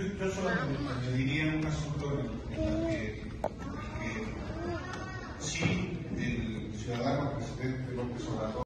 Yo, yo solamente añadiría un asunto en, el que, el que sí el ciudadano presidente López